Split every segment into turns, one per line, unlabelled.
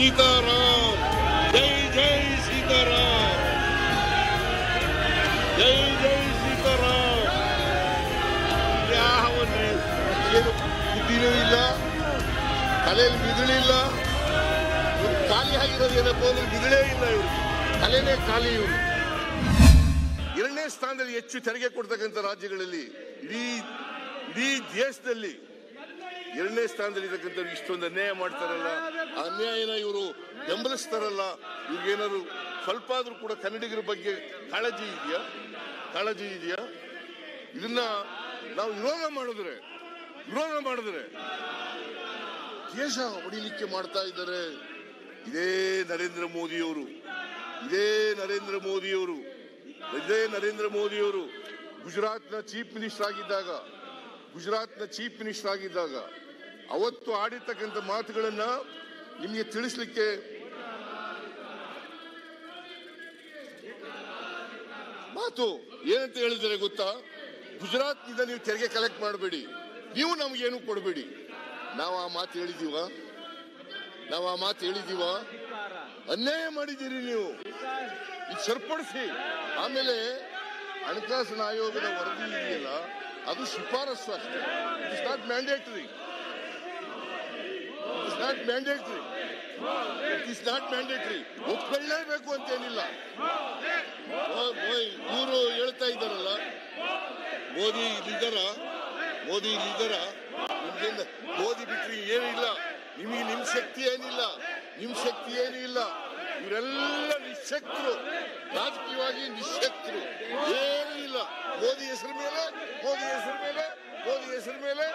ಸೀತಾರಾಮ್ ಜೈ ಜೈ ಸೀತಾರಾಮ್ ಜೈ ಜೈ ಸೀತಾರಾಮ್ ಯಾವ ಏನು? ಬುದ್ಧಿನೂ ಇಲ್ಲ. ತಲೆಯಲ್ಲಿ ಮಿದುಳಿಲ್ಲ ಇವ್ರು ಖಾಲಿ ಆಗಿರೋದು ಏನಪ್ಪ ಅಂದ್ರೆ ಮಿದುಳೇ ಇಲ್ಲ ಇವರು. ತಲೆನೇ ಖಾಲಿ ಇವರು. ಎರಡನೇ ಸ್ಥಾನದಲ್ಲಿ ಹೆಚ್ಚು ತೆರಿಗೆ ಕೊಡ್ತಕ್ಕಂಥ ರಾಜ್ಯಗಳಲ್ಲಿ ಇಡೀ ಇಡೀ ದೇಶದಲ್ಲಿ ಎರಡನೇ ಸ್ಥಾನದಲ್ಲಿ ಇರತಕ್ಕಂಥವ್ರು ಇಷ್ಟೊಂದು ಅನ್ಯಾಯ ಮಾಡ್ತಾರಲ್ಲ, ಅನ್ಯಾಯನ ಇವರು ಬೆಂಬಲಿಸ್ತಾರಲ್ಲ, ಇವ್ರಿಗೇನಾದ್ರು ಸ್ವಲ್ಪ ಆದ್ರೂ ಕೂಡ ಕನ್ನಡಿಗರ ಬಗ್ಗೆ ಕಾಳಜಿ ಇದೆಯಾ? ಕಾಳಜಿ ಇದೆಯಾ? ಇದನ್ನ ನಾವು ವಿರೋಧ ಮಾಡಿದ್ರೆ ವಿರೋಧ ಮಾಡಿದ್ರೆ ದೇಶ ಹೊಡಿಲಿಕ್ಕೆ ಮಾಡ್ತಾ ಇದ್ದಾರೆ. ಇದೇ ನರೇಂದ್ರ ಮೋದಿಯವರು, ಇದೇ ನರೇಂದ್ರ ಮೋದಿಯವರು, ಇದೇ ನರೇಂದ್ರ ಮೋದಿಯವರು ಗುಜರಾತ್ನ ಚೀಫ್ ಮಿನಿಸ್ಟರ್ ಆಗಿದ್ದಾಗ ಗುಜರಾತ್ನ ಚೀಫ್ ಮಿನಿಸ್ಟರ್ ಆಗಿದ್ದಾಗ ಅವತ್ತು ಆಡಿರ್ತಕ್ಕಂಥ ಮಾತುಗಳನ್ನು ನಿಮಗೆ ತಿಳಿಸ್ಲಿಕ್ಕೆ ಮಾತು ಏನಂತ ಹೇಳಿದರೆ ಗೊತ್ತಾ? ಗುಜರಾತ್ನಿಂದ ನೀವು ತೆರಿಗೆ ಕಲೆಕ್ಟ್ ಮಾಡಬೇಡಿ. ನೀವು ನಮಗೇನು ಕೊಡಬೇಡಿ. ನಾವು ಆ ಮಾತು ಹೇಳಿದೀವ? ನಾವು ಆ ಮಾತು ಹೇಳಿದೀವ? ಅನ್ಯಾಯ ಮಾಡಿದ್ದೀರಿ ನೀವು. ಇದು ಸರಿಪಡಿಸಿ. ಆಮೇಲೆ ಹಣಕಾಸಿನ ಆಯೋಗದ ವರದಿ ಇದೆಯಲ್ಲ ಅದು ಶಿಫಾರಸ್ಸು ಅಷ್ಟೇ. It's not mandatory it's not mandatory it is not mandatory ಒಪ್ಕೊಳ್ಳೇಬೇಕು ಅಂತೇನಿಲ್ಲ. ಇವರು ಹೇಳ್ತಾ ಇದ್ದಾರಲ್ಲ. ಮೋದಿ ಇಲ್ಲಿದ್ದಾರ? ಮೋದಿ ಇಲ್ಲಿದ್ದಾರ? ಮೋದಿ ಬಿಟ್ರಿ ಏನಿಲ್ಲ. ನಿಮಗೆ ನಿಮ್ ಶಕ್ತಿ ಏನಿಲ್ಲ. ನಿಮ್ ಶಕ್ತಿ ಏನಿಲ್ಲ. ಇವರೆಲ್ಲ ನಿಶಕ್ತರು ರಾಜಕೀಯವಾಗಿ ನಿಶಕ್ತರು ಏನೂ ಇಲ್ಲ. ಮೋದಿ ಹೆಸರು ಮೇಲೆ ಮೋದಿ ಹೆಸರು ಮೇಲೆ ಮೋದಿ ಹೆಸರು ಮೇಲೆ.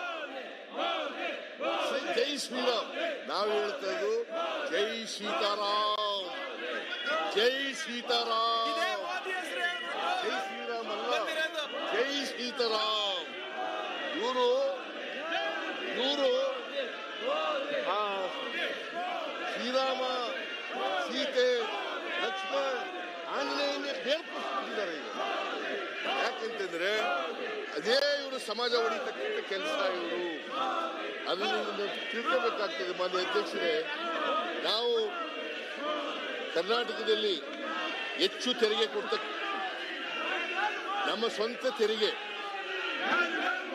ಜೈ ಶ್ರೀರಾಮ್. ನಾವು ಹೇಳ್ತಾ ಇದ್ದು ಜೈ ಸೀತಾರಾಮ್. ಜೈ ಸೀತಾರಾಮ್. ಜೈ ಶ್ರೀರಾಮ್ ಅಲ್ಲ. ಜೈ ಸೀತಾರಾಮ್. ಇವರು ಇವರು ಅದೇ ಇವರು ಸಮಾಜ ಹೊಡಿತಕ್ಕಂಥ ಕೆಲಸ ಇವರು. ಅದನ್ನು ತಿಳ್ಕೋಬೇಕಾಗ್ತದೆ ಮಾನ್ಯ ಅಧ್ಯಕ್ಷರೇ. ನಾವು ಕರ್ನಾಟಕದಲ್ಲಿ ಹೆಚ್ಚು ತೆರಿಗೆ ಕೊಡ್ತ ನಮ್ಮ ಸ್ವಂತ ತೆರಿಗೆ,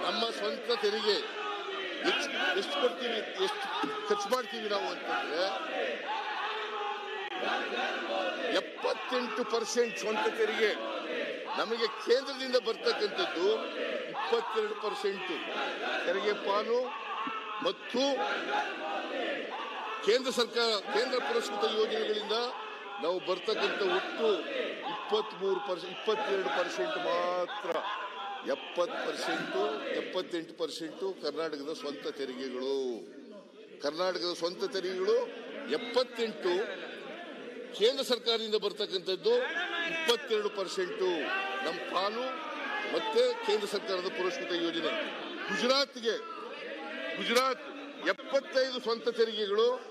ನಮ್ಮ ಸ್ವಂತ ತೆರಿಗೆ ಎಷ್ಟು ಎಷ್ಟು ಕೊಡ್ತೀವಿ, ಎಷ್ಟು ಖರ್ಚು ಮಾಡ್ತೀವಿ ನಾವು ಅಂತಂದ್ರೆ ಎಪ್ಪತ್ತೆಂಟು ಪರ್ಸೆಂಟ್ ಸ್ವಂತ ತೆರಿಗೆ ನಮಗೆ ಕೇಂದ್ರದಿಂದ ಬರ್ತಕ್ಕಂಥದ್ದು ಇಪ್ಪತ್ತೆರಡು ಪರ್ಸೆಂಟ್. ತೆರಿಗೆ ಪಾಲು ಮತ್ತು ಕೇಂದ್ರ ಸರ್ಕಾರ, ಕೇಂದ್ರ ಪುರಸ್ಕೃತ ಯೋಜನೆಗಳಿಂದ ನಾವು ಬರ್ತಕ್ಕಂಥ ಒಟ್ಟು ಇಪ್ಪತ್ಮೂರು ಪರ್ಸೆಂಟ್ ಇಪ್ಪತ್ತೆರಡು ಪರ್ಸೆಂಟ್ ಮಾತ್ರ. ಎಪ್ಪತ್ತು ಪರ್ಸೆಂಟು, ಎಪ್ಪತ್ತೆಂಟು ಪರ್ಸೆಂಟು ಕರ್ನಾಟಕದ ಸ್ವಂತ ತೆರಿಗೆಗಳು. ಕರ್ನಾಟಕದ ಸ್ವಂತ ತೆರಿಗೆಗಳು ಎಪ್ಪತ್ತೆಂಟು. ಕೇಂದ್ರ ಸರ್ಕಾರದಿಂದ ಬರ್ತಕ್ಕಂಥದ್ದು ಇಪ್ಪತ್ತೆರಡು ಪರ್ಸೆಂಟು. ನಮ್ಮ ಪಾಲು ಮತ್ತೆ ಕೇಂದ್ರ ಸರ್ಕಾರದ ಪುರಸ್ಕೃತ ಯೋಜನೆ. ಗುಜರಾತ್ಗೆ ಗುಜರಾತ್ ಎಪ್ಪತ್ತೈದು ಸ್ವಂತ ತೆರಿಗೆಗಳು,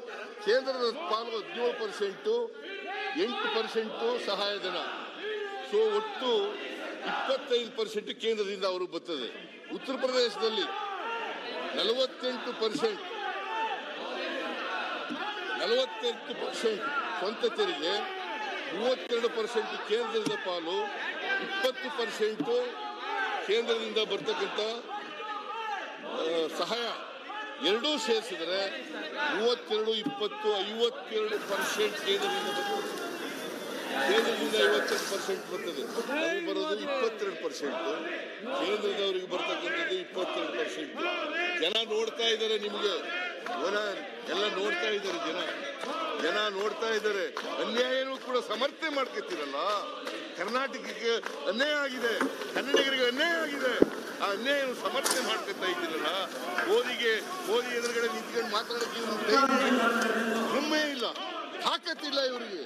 ಕೇಂದ್ರದ ಪಾಲು ಹದಿನೇಳು ಪರ್ಸೆಂಟು, ಎಂಟು ಪರ್ಸೆಂಟು ಸಹಾಯಧನ. ಸೊ, ಒಟ್ಟು ಇಪ್ಪತ್ತೈದು ಪರ್ಸೆಂಟ್ ಕೇಂದ್ರದಿಂದ ಅವರು ಬರ್ತದೆ. ಉತ್ತರ ಪ್ರದೇಶದಲ್ಲಿ ನಲವತ್ತೆಂಟು ಪರ್ಸೆಂಟ್. ನಲವತ್ತೆಂಟು ಪರ್ಸೆಂಟ್ ಸ್ವಂತ ತೆರಿಗೆ, ಮೂವತ್ತೆರಡು ಪರ್ಸೆಂಟ್ ಕೇಂದ್ರದ ಪಾಲು ಇಪ್ಪತ್ತು ಪರ್ಸೆಂಟು ಕೇಂದ್ರದಿಂದ ಬರ್ತಕ್ಕಂಥ ಸಹಾಯ ಎರಡೂ ಸೇರಿಸಿದ್ರೆ ಮೂವತ್ತೆರಡು, ಇಪ್ಪತ್ತು, ಐವತ್ತೆರಡು ಪರ್ಸೆಂಟ್ ಕೇಂದ್ರದಿಂದ ಬರ್ತದೆ. ಕೇಂದ್ರದಿಂದ ಐವತ್ತೆರಡು ಪರ್ಸೆಂಟ್ ಬರ್ತದೆ. ಬರೋದು ಇಪ್ಪತ್ತೆರಡು ಪರ್ಸೆಂಟ್. ಕೇಂದ್ರದವರಿಗೆ ಬರ್ತಕ್ಕಂಥದ್ದು ಇಪ್ಪತ್ತೆರಡು ಪರ್ಸೆಂಟ್. ಜನ ನೋಡ್ತಾ ಇದ್ದಾರೆ ನಿಮಗೆ. ಜನ ಎಲ್ಲ ನೋಡ್ತಾ ಇದ್ದಾರೆ ಜನ. ಜನ ನೋಡ್ತಾ ಇದ್ದಾರೆ. ಅನ್ಯಾಯನೂ ಕೂಡ ಸಮರ್ಥನೆ ಮಾಡ್ಕೊತೀರಲ್ಲ. ಕರ್ನಾಟಕಕ್ಕೆ ಅನ್ಯಾಯ ಆಗಿದೆ. ಕನ್ನಡಿಗರಿಗೆ ಅನ್ಯಾಯ ಆಗಿದೆ. ಆ ಅನ್ಯಾಯವನ್ನು ಸಮರ್ಥನೆ ಮಾಡ್ಕೊತಾ ಇದ್ದೀರಲ್ಲ ಓದಿಗೆ ಓದಿ ಎದುರುಗಡೆ ನಿಂತ್ಕೊಂಡು ಮಾತಾಡೋಕೆ ಧೈರ್ಯ ಇಲ್ಲ. ತಾಕತ್ತಿಲ್ಲ ಇವರಿಗೆ.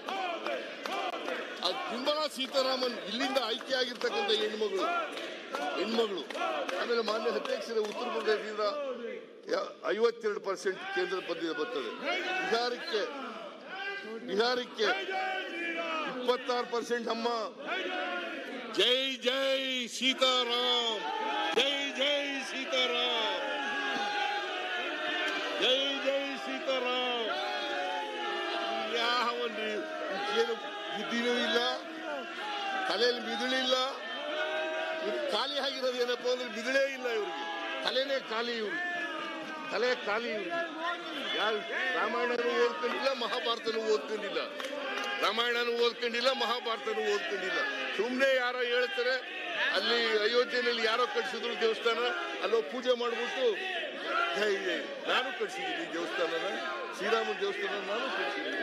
ಆ ನಿರ್ಮಲಾ ಸೀತಾರಾಮನ್ ಇಲ್ಲಿಂದ ಆಯ್ಕೆ ಆಗಿರ್ತಕ್ಕಂಥ ಹೆಣ್ಮಗಳು ಹೆಣ್ಮಗಳು, ಆಮೇಲೆ ಮಾನ್ಯ ಅಧ್ಯಕ್ಷರ ಉತ್ತರ ಪ್ರದೇಶದಿಂದ ಐವತ್ತೆರಡು ಪರ್ಸೆಂಟ್ ಕೇಂದ್ರ ಪದ್ಧತಿ ಬರ್ತದೆ. ಬಿಹಾರಕ್ಕೆ ಬಿಹಾರಕ್ಕೆ ಇಪ್ಪತ್ತಾರು ಪರ್ಸೆಂಟ್ ಅಮ್ಮ. ಜೈ ಜೈ ಸೀತಾರಾಮ್. ಜೈ ಜೈ ಸೀತಾರಾಮ್. ಜೈ ಜೈ ಸೀತಾರಾಮ್. ಏನು ಬುದ್ಧಿನೂ ಇಲ್ಲ, ತಲೆಯಲ್ಲಿ ಮಿದುಳಿಲ್ಲ ಇವ್ರು ಖಾಲಿ ಆಗಿರೋದು ಏನಪ್ಪ ಅಂದ್ರೆ ಮಿದುಳೇ ಇಲ್ಲ ಇವ್ರಿಗೆ. ತಲೆನೇ ಖಾಲಿ ಇವ್ರು. ತಲೆ ಖಾಲಿ ಇವ್ರು. ಯಾರು ರಾಮಾಯಣನೂ ಓದ್ಕೊಂಡಿಲ್ಲ ಮಹಾಭಾರತನೂ ಓದ್ಕೊಂಡಿಲ್ಲ ರಾಮಾಯಣನೂ ಓದ್ಕೊಂಡಿಲ್ಲ, ಮಹಾಭಾರತನೂ ಓದ್ಕೊಂಡಿಲ್ಲ. ಸುಮ್ಮನೆ ಯಾರೋ ಹೇಳ್ತಾರೆ, ಅಲ್ಲಿ ಅಯೋಧ್ಯೆಯಲ್ಲಿ ಯಾರೋ ಕಟ್ಸಿದ್ರು ದೇವಸ್ಥಾನ, ಅಲ್ಲೋ ಪೂಜೆ ಮಾಡ್ಬಿಟ್ಟು ನಾನು ಕಟ್ಸಿದ್ದೀನಿ ದೇವಸ್ಥಾನನ, ಶ್ರೀರಾಮನ ದೇವಸ್ಥಾನ ನಾನು ಕಟ್ಸಿದ್ದೀನಿ.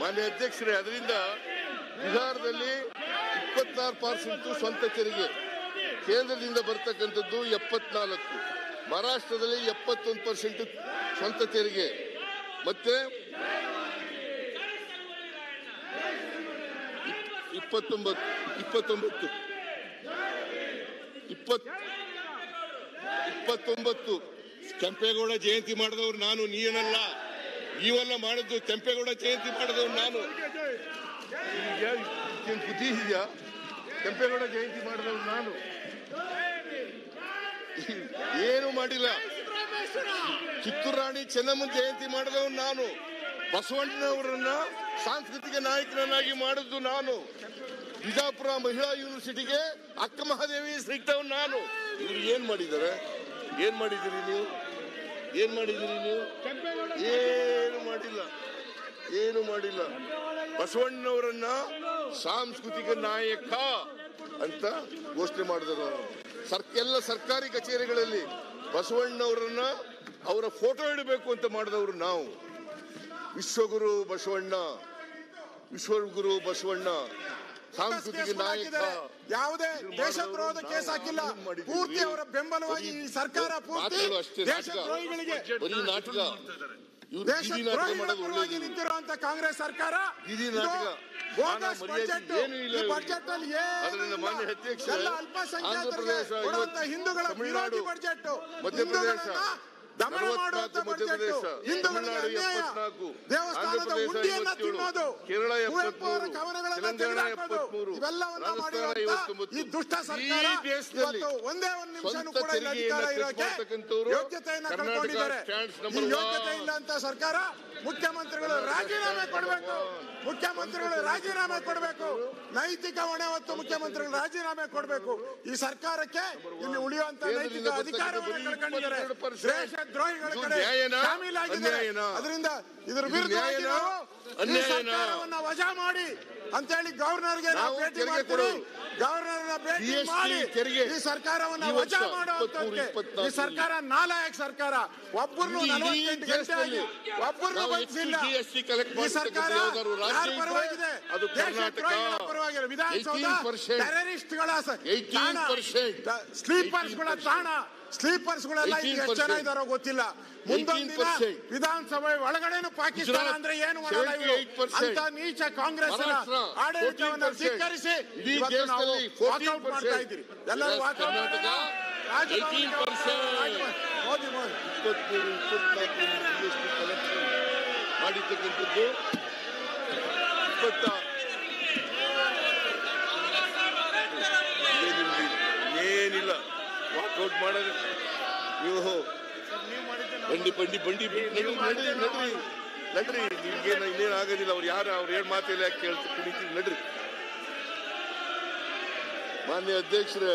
ಮಾನ್ಯ ಅಧ್ಯಕ್ಷರೇ, ಅದರಿಂದ ಬಿಹಾರದಲ್ಲಿ ಇಪ್ಪತ್ನಾರು ಪರ್ಸೆಂಟ್ ಸ್ವಂತ ತೆರಿಗೆ. ಕೇಂದ್ರದಿಂದ ಬರ್ತಕ್ಕಂಥದ್ದು ಎಪ್ಪತ್ನಾಲ್ಕು. ಮಹಾರಾಷ್ಟ್ರದಲ್ಲಿ ಎಪ್ಪತ್ತೊಂದು ಪರ್ಸೆಂಟ್ ಸ್ವಂತ ತೆರಿಗೆ. ಮತ್ತೆ ಇಪ್- ಇಪ್ಪತ್ತೊಂಬತ್ತು ಇಪ್ಪತ್ತೊಂಬತ್ತು. ಇಪ್ಪತ್ ಇಪ್ಪತ್ತೊಂಬತ್ತು. ಕೆಂಪೇಗೌಡ ಜಯಂತಿ ಮಾಡಿದವ್ರು ನಾನು, ನೀನಲ್ಲ. ನೀವೆಲ್ಲ ಮಾಡಿದ್ದು ಕೆಂಪೇಗೌಡ ಜಯಂತಿ ಮಾಡಿದವ್ರು ನಾನು. ಬುದ್ಧಿ ಇದೆಯಾ? ಕೆಂಪೇಗೌಡ ಜಯಂತಿ ಮಾಡಿದವ್ರು ನಾನು. ಏನು ಮಾಡಿಲ್ಲ. ಕಿತ್ತೂರು ರಾಣಿ ಚೆನ್ನಮ್ಮನ ಜಯಂತಿ ಮಾಡಿದವನು ನಾನು. ಬಸವಣ್ಣನವರನ್ನ ಸಾಂಸ್ಕೃತಿಕ ನಾಯಕನನ್ನಾಗಿ ಮಾಡಿದ್ದು ನಾನು. ಬಿಜಾಪುರ ಮಹಿಳಾ ಯೂನಿವರ್ಸಿಟಿಗೆ ಅಕ್ಕ ಮಹಾದೇವಿ ಸಿಗ್ತವ್ ನಾನು. ಇವ್ರು ಏನ್ ಮಾಡಿದ್ದಾರೆ? ಏನ್ ಮಾಡಿದಿರಿ ನೀವು? ಏನ್ ಮಾಡಿದಿರಿ ನೀವು? ಏನು ಮಾಡಿಲ್ಲ. ಏನು ಮಾಡಿಲ್ಲ. ಬಸವಣ್ಣನವರನ್ನ ಸಾಂಸ್ಕೃತಿಕ ನಾಯಕ ಅಂತ ಘೋಷಣೆ ಮಾಡಿದರು. ಎಲ್ಲ ಸರ್ಕಾರಿ ಕಚೇರಿಗಳಲ್ಲಿ ಬಸವಣ್ಣನವರನ್ನ ಅವರ ಫೋಟೋ ಇಡಬೇಕು ಅಂತ ಮಾಡಿದವರು ನಾವು. ವಿಶ್ವಗುರು ಬಸವಣ್ಣ ವಿಶ್ವಗುರು ಬಸವಣ್ಣ. ಸಾಂಸ್ಕೃತಿಕ
ಕೇಸ್
ನಾಯಕ
ಹಾಕಿದ್ದಾರೆ. ಯಾವುದೇ ದೇಶದ್ರೋಹದ ಕೇಸ್ ಹಾಕಿಲ್ಲ. ಪೂರ್ತಿ ಅವರ ಬೆಂಬಲವಾಗಿ ಈ ಸರ್ಕಾರ ಪೂರ್ತಿ ದೇಶದ್ರೋಹಿಗಳಿಗೆ ದೇಶದ್ರೋಹಿಗಳ ಪರವಾಗಿ ನಿಂತಿರುವಂತ ಕಾಂಗ್ರೆಸ್ ಸರ್ಕಾರ.
ಬೀದಿ
ಇದು
ನಾಟಕ.
Bogus budget. ಈ. ಬಜೆಟ್ ಅಲ್ಲಿ ಎಲ್ಲ ಅಲ್ಪಸಂಖ್ಯಾತರಿಗೆ ಹಿಂದೂಗಳ ವಿರೋಧಿ ಬಜೆಟ್.
ಮಧ್ಯಪ್ರದೇಶ,
ದಮನ ಮಾಡುವಂತ ಹಿಂದೂಗಳಿಗೆ ಅನ್ಯಾಯ. ದೇವಸ್ಥಾನದ
ಉಂಡಿಯನ್ನ
ತಿನ್ನೋದು ಕುವೆಂಪು ಅವರ ಕವನಗಳನ್ನ ತೆಗೆದುಹಾಕೋದು ಇವೆಲ್ಲವನ್ನ ಮಾಡಿರುವಂತ ಈ ದುಷ್ಟ ಸರ್ಕಾರ ಇವತ್ತು ಒಂದೇ ಒಂದು ನಿಮಿಷನೂ ಕೂಡ ಇಲ್ಲಿ ಅಧಿಕಾರ ಇರೋಕೆ ಯೋಗ್ಯತೆಯನ್ನ ಕಳ್ಕೊಂಡಿದ್ದಾರೆ ಈ ಯೋಗ್ಯತೆ. ಇಲ್ಲ ಅಂತ ಸರ್ಕಾರ ಮುಖ್ಯಮಂತ್ರಿಗಳು ರಾಜೀನಾಮೆ ಕೊಡಬೇಕು. ಮುಖ್ಯಮಂತ್ರಿಗಳು ರಾಜೀನಾಮೆ ಕೊಡಬೇಕು. ನೈತಿಕ ಹೊಣೆ ಹೊತ್ತು ಮುಖ್ಯಮಂತ್ರಿಗಳು ರಾಜೀನಾಮೆ ಕೊಡಬೇಕು. ಈ ಸರ್ಕಾರಕ್ಕೆ ಇಲ್ಲಿ ಉಳಿಯುವಂತ ನೈತಿಕ ಅಧಿಕಾರವನ್ನು ಕಳ್ಕೊಂಡಿದ್ದಾರೆ.
22%
ದೇಶದ್ರೋಹಿಗಳ
ಇದು
ಕಡೆ? ಶಾಮೀಲಾಗಿದ್ದಾರೆ ಅದರಿಂದ ಇದರ
ವಿರುದ್ಧ
ವಿರುದ್ಧವಾಗಿ ನಾವು? ಸರ್ಕಾರವನ್ನ ವಜಾ ಮಾಡಿ ಅಂತೇಳಿ ಗವರ್ನರ್ಗೆ ನಾವು ಭೇಟಿ ಮಾಡ್ತೀವಿ. ಗವರ್ನರ್ನ ಭೇಟಿ ಮಾಡಿ
ತೆರಿಗೆ.
ಈ ಸರ್ಕಾರವನ್ನ ವಜಾ
ಮಾಡುವಂತೆ
ಈ ಸರ್ಕಾರ ನಾಲಾಯಕ್ ಸರ್ಕಾರ. ಒಬ್ಬರನ್ನು ನಲವತ್ತೆಂಟು ಗಂಟೆ ಆಗಿ ಒಬ್ಬರನ್ನು ಬಂಧಿಸಿಲ್ಲ ಈ ಸರ್ಕಾರ ಯಾರ ಪರವಾಗಿದೆ. ದೇಶದ್ರೋಹಿಗಳ ಪರವಾಗಿದೆ ವಿಧಾನಸೌಧ
18%
ಟೆರರಿಸ್ಟ್ಗಳ ಸ್ಲೀಪರ್ಸ್
18%
ಸ್ಲೀಪರ್ಸ್ಗಳ ತಾಣ. ಸ್ಲೀಪರ್ಸ್ಗಳೆಲ್ಲ ಈಗ ಎಷ್ಟು ಜನ
18%
ಇದಾರೋ ಗೊತ್ತಿಲ್ಲ. ಮುಂದೊಂದು ದಿನ ವಿಧಾನಸಭೆ ಒಳಗಡೆನು ಪಾಕಿಸ್ತಾನ ಅಂದ್ರೆ ಏನು ಮಾಡಲ್ಲ ಇವರು.
78%.
ಅಂತ ನೀಚ ಕಾಂಗ್ರೆಸ್ ಆಡಳಿತವನ್ನು
14%.
ಧಿಕ್ಕರಿಸಿ
ಇಡೀ
ಇವತ್ತು ನಾವು
ದೇಶದಲ್ಲಿ
ವಾಕೌಟ್ ಮಾಡ್ತಾ ಇದ್ದೀರಿ. ಎಲ್ಲರೂ ವಾಕೌಟ್
ಕರ್ನಾಟಕ 18%.
ಮೋದಿ ಮೋದಿ
ಇಪ್ಪತ್ಮೂರು ಇಪ್ಪತ್ನಾಲ್ಕು ಜಿ ಎಸ್ ಟಿ ಕಲೆಕ್ಷನ್ ಮಾಡಿರ್ತಕ್ಕಂಥದ್ದು ಇಪ್ಪತ್ತ ಏನಿಲ್ಲ ಏನಿಲ್ಲ ವಾಕೌಟ್ ಮಾಡೋದು ನೀವು ಬಂಡಿ ಬಂಡಿ ಬಂಡಿ ನಡ್ರಿ ನಡ್ರಿ ನಡ್ರಿ. ನಿಮ್ಗೇನು ಇನ್ನೇನು ಆಗೋದಿಲ್ಲ. ಅವ್ರು ಯಾರು ಅವ್ರು ಏನ್ ಮಾತಿಲ್ಲ ಯಾಕೆ ಕೇಳ್ತಿ ಕುಣಿತೀವಿ ನಡ್ರಿ. ಮಾನ್ಯ ಅಧ್ಯಕ್ಷರೇ